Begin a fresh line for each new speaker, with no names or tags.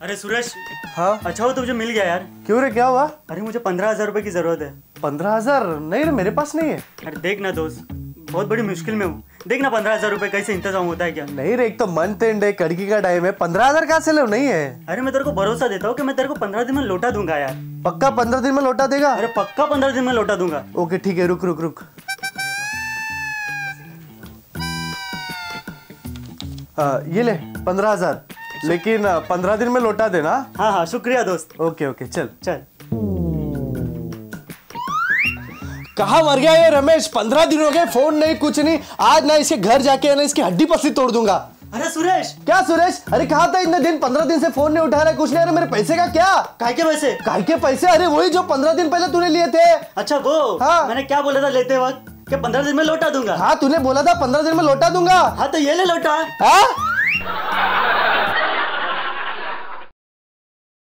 अरे सुरेश
हाँ?
अच्छा हो तो मुझे मिल गया यार।
क्यों रे क्या हुआ?
अरे मुझे पंद्रह हज़ार रुपए की ज़रूरत है।
पंद्रह हज़ार? नहीं रे मेरे पास नहीं है।
अरे देख ना दोस्त बहुत बड़ी मुश्किल में हूँ। देख ना पंद्रह हज़ार रूपए कैसे इंतज़ाम होता है क्या?
नहीं रे एक तो मंथ एंड है कड़की का टाइम है। पंद्रह हज़ार कहाँ से लो? नहीं है।
अरे मैं तेरे को भरोसा देता हूँ कि मैं तेरे को पंद्रह दिन में लौटा दूँगा यार।
पक्का पंद्रह दिन में लौटा देगा?
अरे पक्का पंद्रह दिन में लौटा दूँगा।
ओके ठीक है रुक रुक रुक। हाँ, ये ले पंद्रह हज़ार। लेकिन पंद्रह दिन में लौटा देना।
हाँ हाँ शुक्रिया दोस्त।
ओके ओके चल।
चल।
कहा मर गया ये रमेश? पंद्रह दिन हो गए फ़ोन नहीं कुछ नहीं। आज ना इसके घर जाके ना इसकी हड्डी पसली तोड़ दूँगा।
अरे सुरेश!
क्या सुरेश? अरे कहा था इतने दिन? पंद्रह दिन से फ़ोन नहीं उठा रहा कुछ नहीं। अरे मेरे पैसे का क्या?
काय के पैसे?
काय के पैसे? अरे वही जो पंद्रह दिन पहले तूने लिए थे।
अच्छा वो?
हाँ।
मैंने क्या बोला था लेते वक्त? कि पंद्रह दिन में लौटा दूँगा।
हाँ तूने बोला था पंद्रह दिन में लौटा दूँगा।
हाँ तो ये ले लौटा।
हाँ?